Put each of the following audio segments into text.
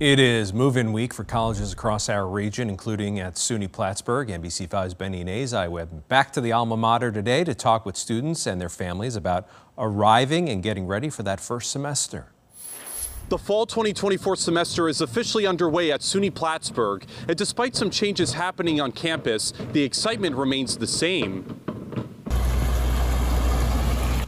It is move-in week for colleges across our region, including at SUNY Plattsburgh. NBC5's Benny Nazai went back to the alma mater today to talk with students and their families about arriving and getting ready for that first semester. The fall 2024 semester is officially underway at SUNY Plattsburgh, and despite some changes happening on campus, the excitement remains the same.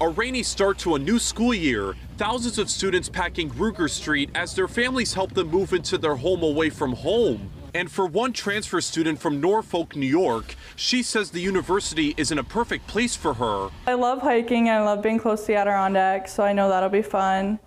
A rainy start to a new school year. Thousands of students packing Rugar Street as their families help them move into their home away from home. And for one transfer student from Norfolk, New York, she says the university is in a perfect place for her. I love hiking and I love being close to the Adirondacks, so I know that'll be fun.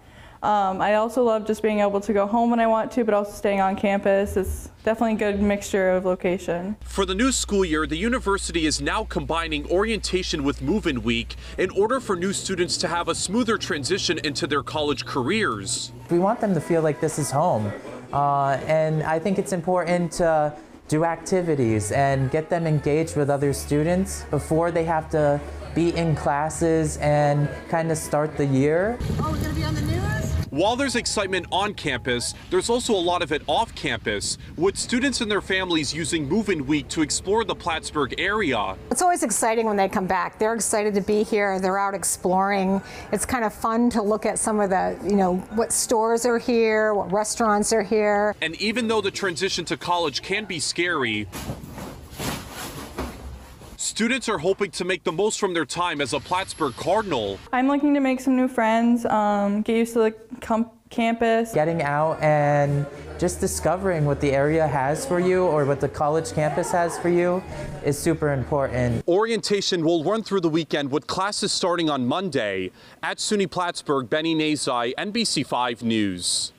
Um, I also love just being able to go home when I want to, but also staying on campus. It's definitely a good mixture of location. For the new school year, the university is now combining orientation with move-in week in order for new students to have a smoother transition into their college careers. We want them to feel like this is home. Uh, and I think it's important to do activities and get them engaged with other students before they have to be in classes and kind of start the year. Oh, we're gonna be on the news? While there's excitement on campus, there's also a lot of it off campus, with students and their families using Move-In Week to explore the Plattsburgh area. It's always exciting when they come back. They're excited to be here. They're out exploring. It's kind of fun to look at some of the, you know, what stores are here, what restaurants are here. And even though the transition to college can be scary, Students are hoping to make the most from their time as a Plattsburgh Cardinal. I'm looking to make some new friends, um, get used to the com- campus. Getting out and just discovering what the area has for you or what the college campus has for you is super important. Orientation will run through the weekend with classes starting on Monday. At SUNY Plattsburgh, Benny Nazai, NBC5 News.